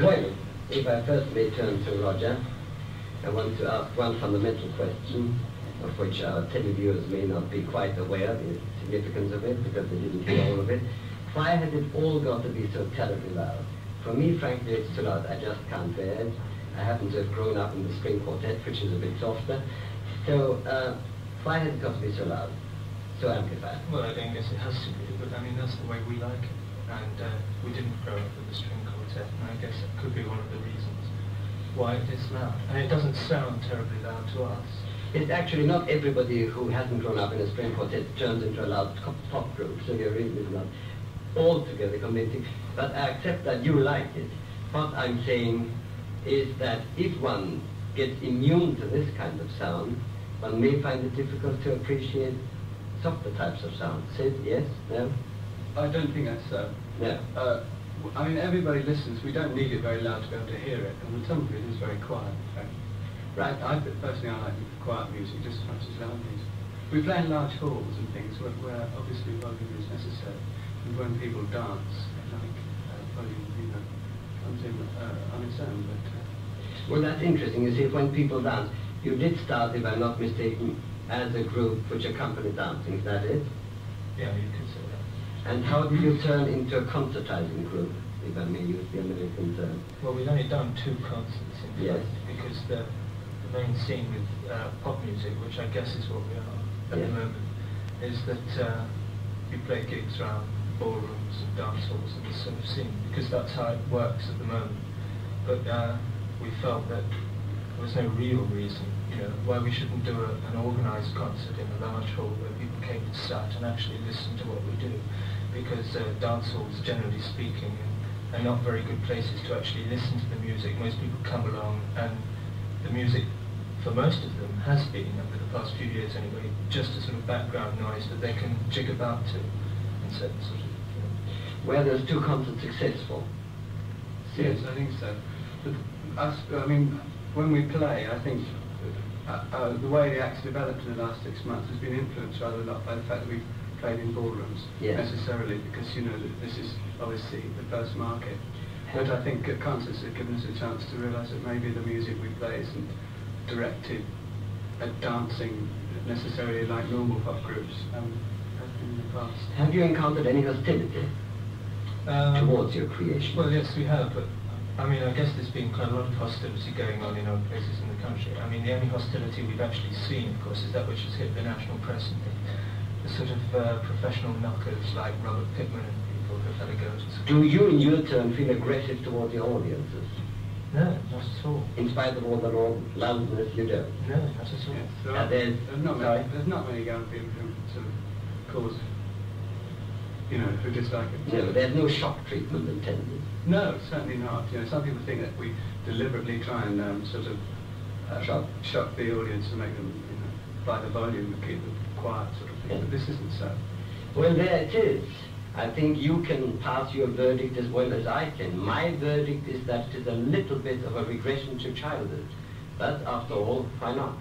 Well, if I first may turn to Roger, I want to ask one fundamental question, of which our televiewers may not be quite aware of the significance of it, because they didn't hear all of it. Why has it all got to be so terribly loud? For me, frankly, it's too loud. I just can't bear it. I happen to have grown up in the string quartet, which is a bit softer. So, uh, why has it got to be so loud, so amplified? Well, I don't guess it has to be, but I mean, that's the way we like it. And uh, we didn't grow up with a string quartet, and I guess that could be one of the reasons why it is loud. And it doesn't sound terribly loud to us. It's actually not everybody who hasn't grown up in a string quartet turns into a loud pop group, so you're really not altogether convincing. But I accept that you like it. What I'm saying is that if one gets immune to this kind of sound, one may find it difficult to appreciate softer types of sound. Syd, yes? No? I don't think that's so. No. Uh, I mean, everybody listens. We don't need it very loud to be able to hear it, and some of it is very quiet. In fact. Right. I, I personally, I like quiet music just as much as loud music. We play in large halls and things where, where obviously volume is necessary, and when people dance, like uh, volume, you know, comes in uh, on its own. But uh, well, that's interesting. You see, when people dance, you did start, if I'm not mistaken, as a group which accompanied dancing. Is that it? Yeah, you could say that. And how do you turn into a concertizing group, if I may use the American term? Well, we've only done two concerts, in Yes. fact, because the, the main scene with uh, pop music, which I guess is what we are at Yes. the moment, is that uh, we play gigs around ballrooms and dance halls and this sort of scene, because that's how it works at the moment. But uh, we felt that was no real reason, you know, why we shouldn't do a, an organised concert in a large hall where people came to sat and actually listen to what we do, because uh, dance halls, generally speaking, are not very good places to actually listen to the music. Most people come along and the music, for most of them, has been, over the past few years anyway, just a sort of background noise that they can jig about to and so, sort of, you know, Were those two concerts successful? yes, I think so. But us, I mean, when we play, I think uh, uh, the way the act's developed in the last six months has been influenced rather a lot by the fact that we've played in ballrooms Yes. necessarily because you know this is obviously the first market. But I think uh, concerts have given us a chance to realise that maybe the music we play isn't directed at dancing necessarily like normal pop groups um, have in the past. Have you encountered any hostility Um, towards your creation? Well, yes, we have, but I mean, I guess there's been quite a lot of hostility going on in other places in the country. I mean, the only hostility we've actually seen, of course, is that which has hit the national press and things. The sort of uh, professional knockers like Robert Pitman and people who've had a go at. Do you, in your turn, feel aggressive towards the audiences? No, not at all. In spite of all the loud- loudness you do? No, not at all. Yes, there are, there's- there's, not many, there's not many young people who sort of cause, you know, who dislike it. No, there's no shock treatment intended. No, certainly not. You know, some people think that we deliberately try and um, sort of uh, Shock. shock the audience to make them, you know, by the volume and keep them quiet, sort of thing. Yeah. But this isn't so. Well, there it is. I think you can pass your verdict as well as I can. My verdict is that it is a little bit of a regression to childhood. But after all, why not?